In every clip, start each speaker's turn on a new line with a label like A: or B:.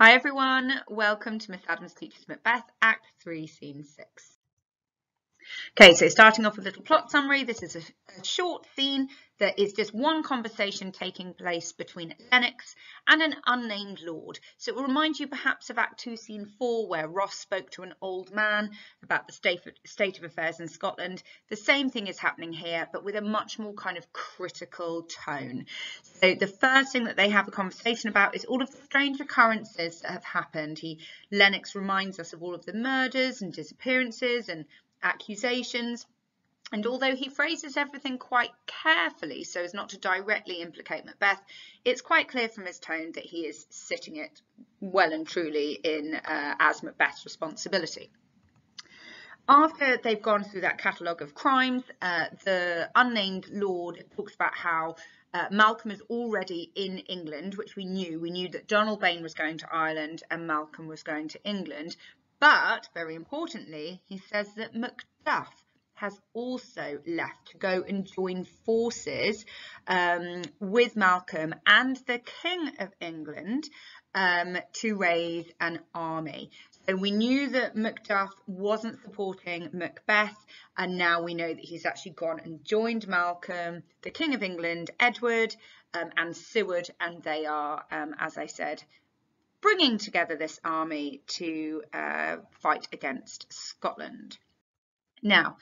A: Hi everyone, welcome to Miss Adams Teaches Macbeth, Act 3, Scene 6. Okay, so starting off with a little plot summary, this is a, a, short scene that is just one conversation taking place between Lennox and an unnamed lord. So it will remind you perhaps of Act 2, Scene 4, where Ross spoke to an old man about the state state of affairs in Scotland. The same thing is happening here, but with a much more kind of critical tone. So the first thing that they have a conversation about is all of the strange occurrences that have happened. He Lennox reminds us of all of the murders and disappearances and accusations. And although he phrases everything quite carefully so as not to directly implicate Macbeth, it's quite clear from his tone that he is sitting it well and truly in uh, as Macbeth's responsibility. After they've gone through that catalogue of crimes, uh, the unnamed lord talks about how uh, Malcolm is already in England, which we knew. We knew that Donalbain was going to Ireland and Malcolm was going to England. But, very importantly, he says that Macduff has also left to go and join forces um, with Malcolm and the King of England um, to raise an army. So we knew that Macduff wasn't supporting Macbeth, and now we know that he's actually gone and joined Malcolm, the King of England, Edward, um, and Seward, and they are, um, as I said, bringing together this army to uh, fight against Scotland. Now,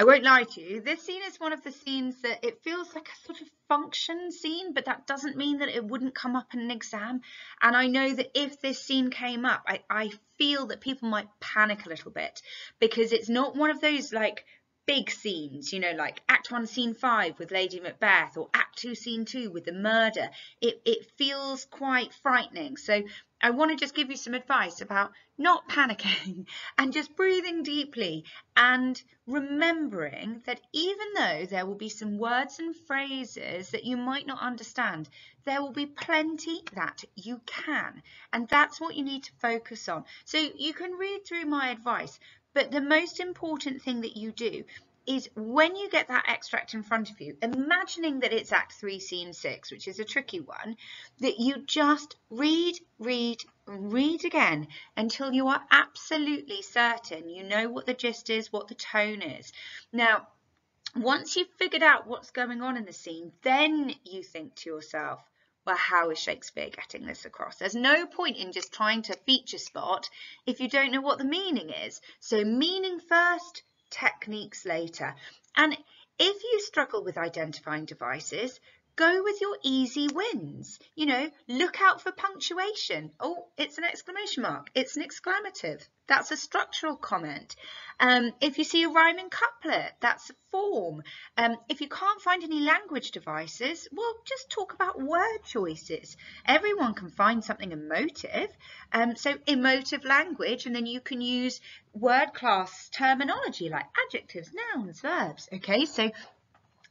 A: I won't lie to you, this scene is one of the scenes that it feels like a sort of function scene, but that doesn't mean that it wouldn't come up in an exam. And I know that if this scene came up, I, I feel that people might panic a little bit because it's not one of those like big scenes, you know, like Act 1, Scene 5 with Lady Macbeth or Act 2, Scene 2 with the murder. It, it feels quite frightening. So I want to just give you some advice about not panicking and just breathing deeply and remembering that even though there will be some words and phrases that you might not understand, there will be plenty that you can. And that's what you need to focus on. So you can read through my advice, but the most important thing that you do is when you get that extract in front of you, imagining that it's Act 3, Scene 6, which is a tricky one, that you just read, read, read again until you are absolutely certain you know what the gist is, what the tone is. Now, once you've figured out what's going on in the scene, then you think to yourself, well, how is Shakespeare getting this across? There's no point in just trying to feature spot if you don't know what the meaning is. So meaning first, techniques later. And if you struggle with identifying devices, go with your easy wins. You know, look out for punctuation. Oh, it's an exclamation mark. It's an exclamative. That's a structural comment. Um, if you see a rhyming couplet, that's a form. Um, if you can't find any language devices, well, just talk about word choices. Everyone can find something emotive. Um, so emotive language, and then you can use word class terminology like adjectives, nouns, verbs. Okay, so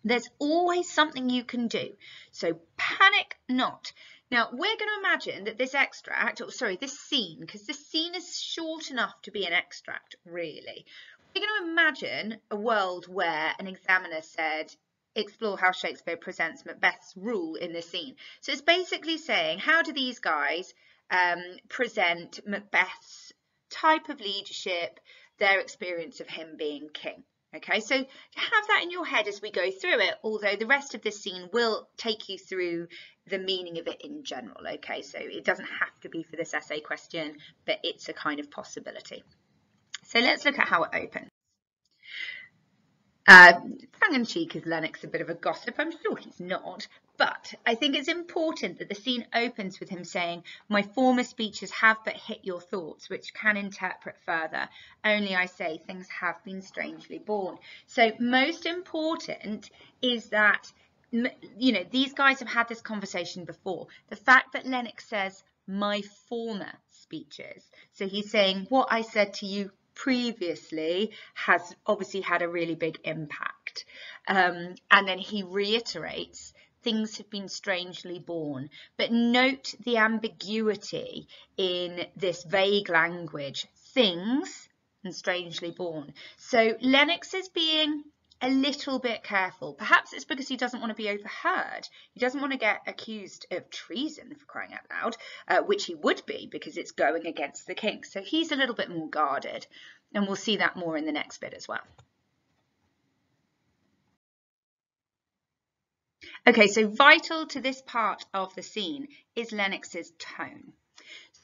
A: there's always something you can do. So panic not. Now, we're going to imagine that this extract, or sorry, this scene, because this scene is short enough to be an extract, really. We're going to imagine a world where an examiner said, explore how Shakespeare presents Macbeth's rule in this scene. So it's basically saying, how do these guys um, present Macbeth's type of leadership, their experience of him being king? Okay, so have that in your head as we go through it, although the rest of this scene will take you through the meaning of it in general. Okay, so it doesn't have to be for this essay question, but it's a kind of possibility. So let's look at how it opens. Uh, tongue in cheek is Lennox a bit of a gossip? I'm sure he's not, but I think it's important that the scene opens with him saying, My former speeches have but hit your thoughts, which can interpret further. Only I say things have been strangely borne. So, most important is that, you know, these guys have had this conversation before. The fact that Lennox says, My former speeches. So he's saying, What I said to you previously has obviously had a really big impact. Um, and then he reiterates things have been strangely borne. But note the ambiguity in this vague language, things and strangely borne. So Lennox is being a little bit careful. Perhaps it's because he doesn't want to be overheard. He doesn't want to get accused of treason for crying out loud, uh, which he would be because it's going against the king. So he's a little bit more guarded, and we'll see that more in the next bit as well. Okay, so vital to this part of the scene is Lennox's tone.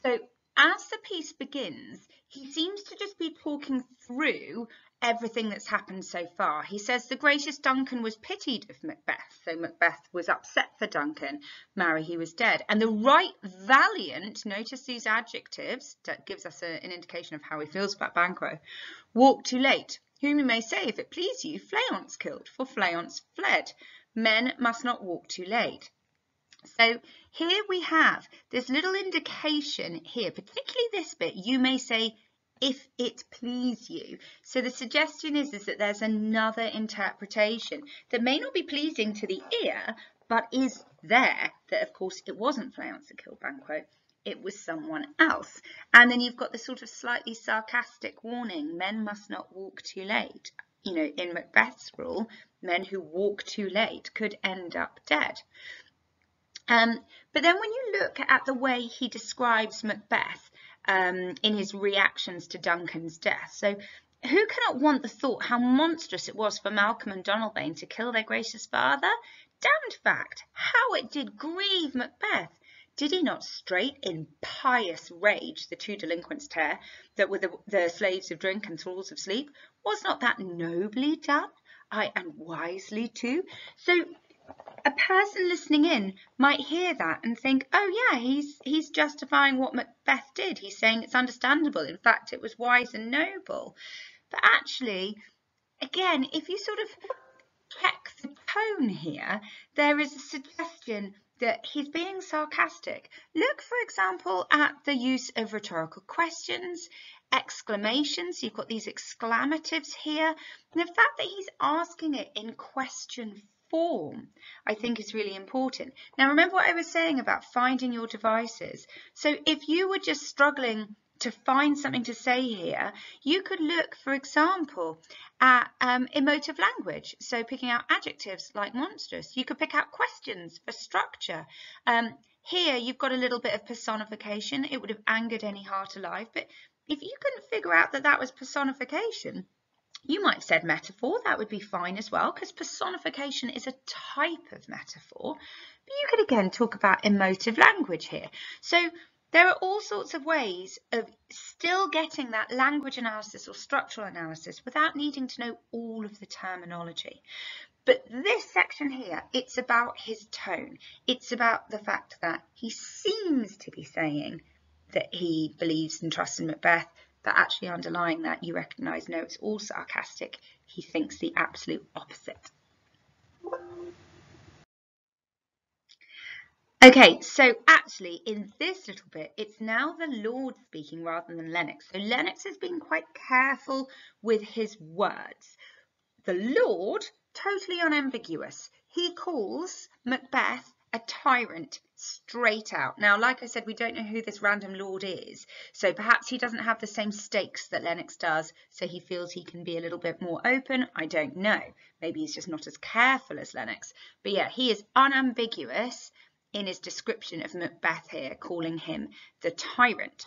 A: So as the piece begins, he seems to just be talking through everything that's happened so far. He says the gracious Duncan was pitied of Macbeth, so Macbeth was upset for Duncan, marry he was dead. And the right valiant, notice these adjectives, that gives us a, an indication of how he feels about Banquo, walked too late, whom you may say, if it please you, Fleance killed, for Fleance fled. Men must not walk too late. So here we have this little indication here, particularly this bit, you may say, if it please you. So the suggestion is, is that there's another interpretation that may not be pleasing to the ear, but is there, that of course it wasn't Fleance that killed Banquo, it was someone else. And then you've got the sort of slightly sarcastic warning, men must not walk too late. You know, in Macbeth's rule, men who walk too late could end up dead. Um, but then when you look at the way he describes Macbeth um, in his reactions to Duncan's death, so who cannot want the thought how monstrous it was for Malcolm and Donalbain to kill their gracious father? Damned fact, how it did grieve Macbeth! Did he not straight in pious rage the two delinquents tear that were the, the slaves of drink and thralls of sleep? Was not that nobly done? Ay, and wisely too? So a person listening in might hear that and think, oh yeah, he's he's justifying what Macbeth did. He's saying it's understandable. In fact, it was wise and noble. But actually, again, if you sort of check the tone here, there is a suggestion that he's being sarcastic. Look, for example, at the use of rhetorical questions, exclamations. You've got these exclamatives here. And the fact that he's asking it in question form, I think is really important. Now, remember what I was saying about finding your devices. So if you were just struggling to find something to say here, you could look, for example, at um, emotive language. So picking out adjectives like monstrous. You could pick out questions for structure. Um, here, you've got a little bit of personification. It would have angered any heart alive. But if you couldn't figure out that that was personification, you might have said metaphor, that would be fine as well, because personification is a type of metaphor. But you could again talk about emotive language here. So there are all sorts of ways of still getting that language analysis or structural analysis without needing to know all of the terminology. But this section here, it's about his tone. It's about the fact that he seems to be saying that he believes and trusts in Macbeth, but actually underlying that you recognise, no, it's all sarcastic. He thinks the absolute opposite. Okay, so actually in this little bit, it's now the Lord speaking rather than Lennox. So Lennox has been quite careful with his words. The Lord, totally unambiguous. He calls Macbeth a tyrant straight out. Now, like I said, we don't know who this random lord is, so perhaps he doesn't have the same stakes that Lennox does, so he feels he can be a little bit more open. I don't know. Maybe he's just not as careful as Lennox. But yeah, he is unambiguous in his description of Macbeth here, calling him the tyrant.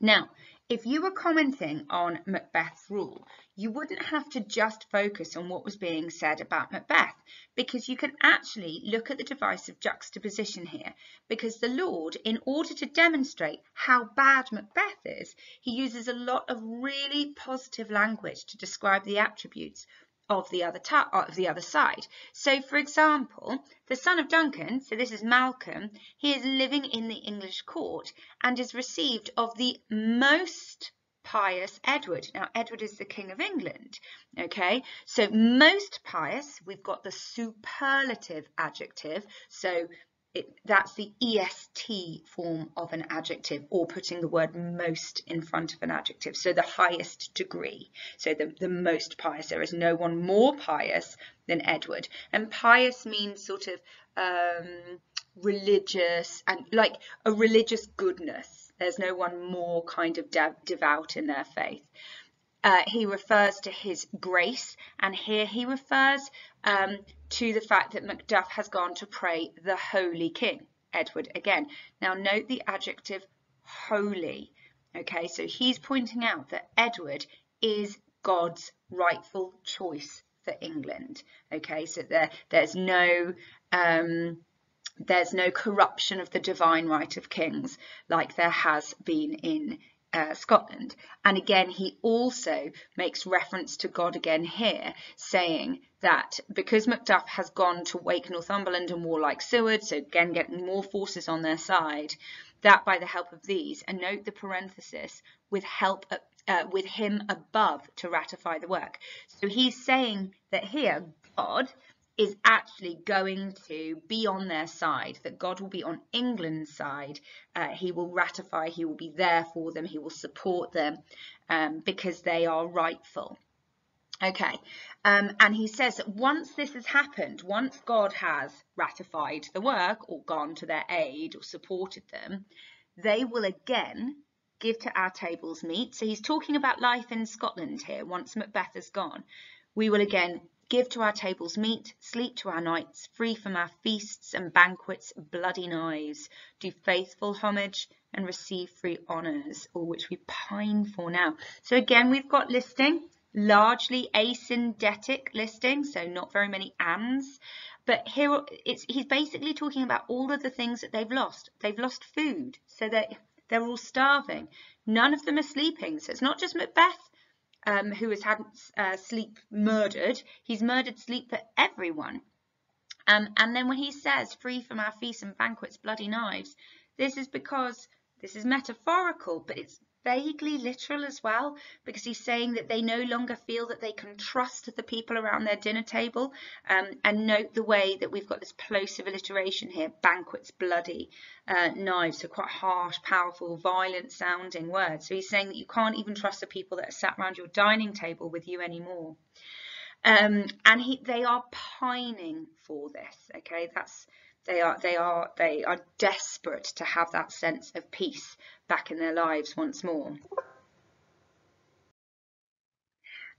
A: Now, if you were commenting on Macbeth's rule, you wouldn't have to just focus on what was being said about Macbeth, because you can actually look at the device of juxtaposition here, because the Lord, in order to demonstrate how bad Macbeth is, he uses a lot of really positive language to describe the attributes of the other of the other side. So, for example, the son of Duncan, so this is Malcolm, he is living in the English court and is received of the most pious Edward. Now, Edward is the King of England, okay? So, most pious, we've got the superlative adjective. So, it, that's the EST form of an adjective or putting the word most in front of an adjective. So the highest degree. So the, the most pious. There is no one more pious than Edward. And pious means sort of um, religious and like a religious goodness. There's no one more kind of devout in their faith. Uh, he refers to his grace, and here he refers um, to the fact that Macduff has gone to pray the Holy King, Edward again. Now note the adjective holy. Okay, so he's pointing out that Edward is God's rightful choice for England. Okay, so there there's no um, there's no corruption of the divine right of kings like there has been in uh, Scotland. And again, he also makes reference to God again here, saying that because Macduff has gone to wake Northumberland and warlike Seward, so again getting more forces on their side, that by the help of these, and note the parenthesis, with help uh, with him above to ratify the work. So he's saying that here, God is actually going to be on their side, that God will be on England's side. Uh, he will ratify, he will be there for them, he will support them um, because they are rightful. Okay, um, and he says that once this has happened, once God has ratified the work or gone to their aid or supported them, they will again give to our tables meat. So he's talking about life in Scotland here once Macbeth is gone. We will again Give to our tables meat, sleep to our nights, free from our feasts and banquets, bloody knives. Do faithful homage and receive free honours, all which we pine for now. So again, we've got listing, largely asyndetic listing, so not very many ands. But here it's he's basically talking about all of the things that they've lost. They've lost food, so they're, they're all starving. None of them are sleeping. So it's not just Macbeth um, who has had uh, sleep murdered. He's murdered sleep for everyone. Um, and then when he says, free from our feasts and banquets, bloody knives, this is because this is metaphorical, but it's vaguely literal as well because he's saying that they no longer feel that they can trust the people around their dinner table um, and note the way that we've got this plosive alliteration here. Banquets bloody uh, knives so quite harsh powerful violent sounding words. So he's saying that you can't even trust the people that are sat around your dining table with you anymore. Um, and he, they are pining for this okay? That's they are they are they are desperate to have that sense of peace back in their lives once more.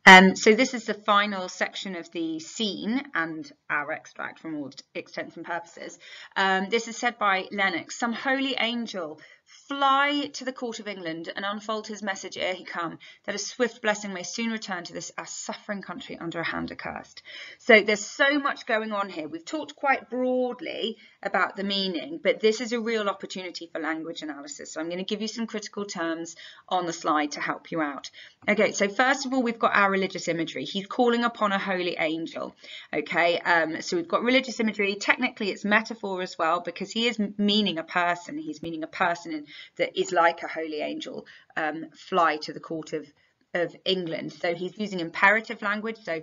A: Um, so this is the final section of the scene and our extract from all extents and purposes. Um, this is said by Lennox. Some holy angel Fly to the court of England and unfold his message ere he come, that a swift blessing may soon return to this our suffering country under a hand accursed. So there's so much going on here. We've talked quite broadly about the meaning, but this is a real opportunity for language analysis. So I'm going to give you some critical terms on the slide to help you out. Okay, so first of all, we've got our religious imagery. He's calling upon a holy angel. Okay, um, so we've got religious imagery. Technically, it's metaphor as well because he is meaning a person. He's meaning a person that is like a holy angel um, fly to the court of, of England. So he's using imperative language. So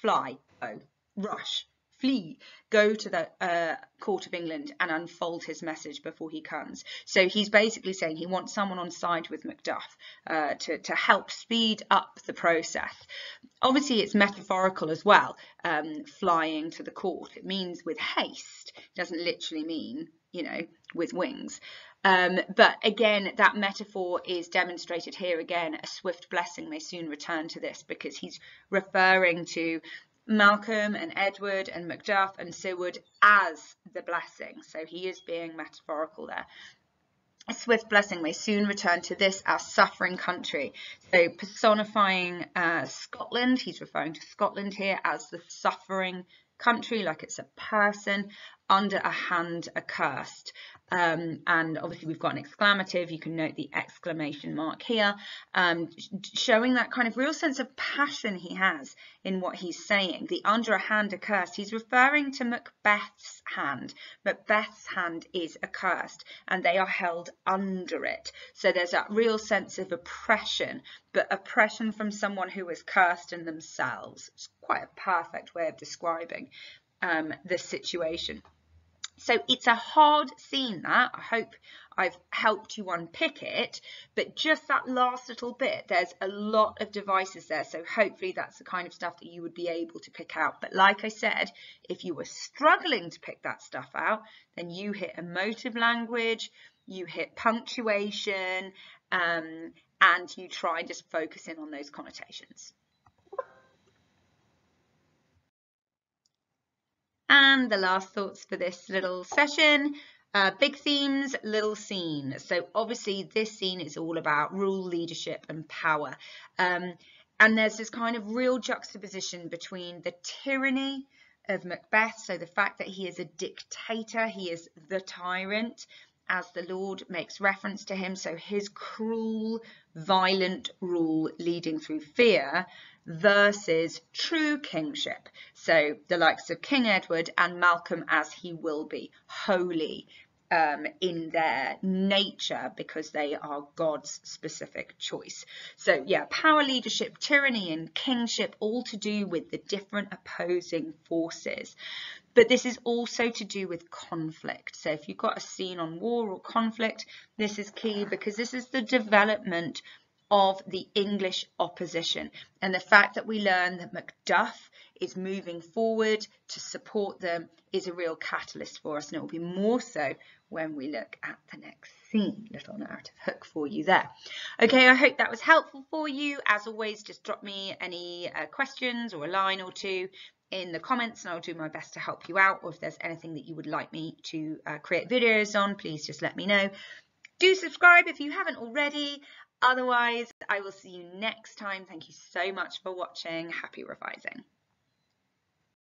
A: fly, oh, rush, flee, go to the uh, court of England and unfold his message before he comes. So he's basically saying he wants someone on side with Macduff uh, to, to help speed up the process. Obviously, it's metaphorical as well, um, flying to the court. It means with haste. It doesn't literally mean, you know, with wings. Um, but again, that metaphor is demonstrated here again. A swift blessing may soon return to this because he's referring to Malcolm and Edward and Macduff and Seward as the blessing. So he is being metaphorical there. A swift blessing may soon return to this, our suffering country. So personifying uh, Scotland, he's referring to Scotland here as the suffering country, like it's a person under a hand accursed. Um, and obviously we've got an exclamative, you can note the exclamation mark here, um, showing that kind of real sense of passion he has in what he's saying. The under a hand accursed, he's referring to Macbeth's hand. Macbeth's hand is accursed and they are held under it. So there's that real sense of oppression, but oppression from someone who is cursed in themselves. It's quite a perfect way of describing um, the situation. So it's a hard scene that. I hope I've helped you unpick it, but just that last little bit, there's a lot of devices there. So hopefully that's the kind of stuff that you would be able to pick out. But like I said, if you were struggling to pick that stuff out, then you hit emotive language, you hit punctuation, um, and you try and just focus in on those connotations. And the last thoughts for this little session, uh, big themes, little scene. So obviously this scene is all about rule, leadership and power. Um, and there's this kind of real juxtaposition between the tyranny of Macbeth, so the fact that he is a dictator, he is the tyrant, as the Lord makes reference to him, so his cruel, violent rule leading through fear, versus true kingship. So the likes of King Edward and Malcolm as he will be, holy, um, in their nature because they are God's specific choice. So yeah, power, leadership, tyranny and kingship all to do with the different opposing forces. But this is also to do with conflict. So if you've got a scene on war or conflict, this is key because this is the development of the English opposition and the fact that we learn that Macduff is moving forward to support them is a real catalyst for us and it will be more so when we look at the next scene. Little narrative hook for you there. Okay, I hope that was helpful for you. As always, just drop me any uh, questions or a line or two in the comments and I'll do my best to help you out or if there's anything that you would like me to uh, create videos on please just let me know do subscribe if you haven't already Otherwise, I will see you next time. Thank you so much for watching. Happy revising.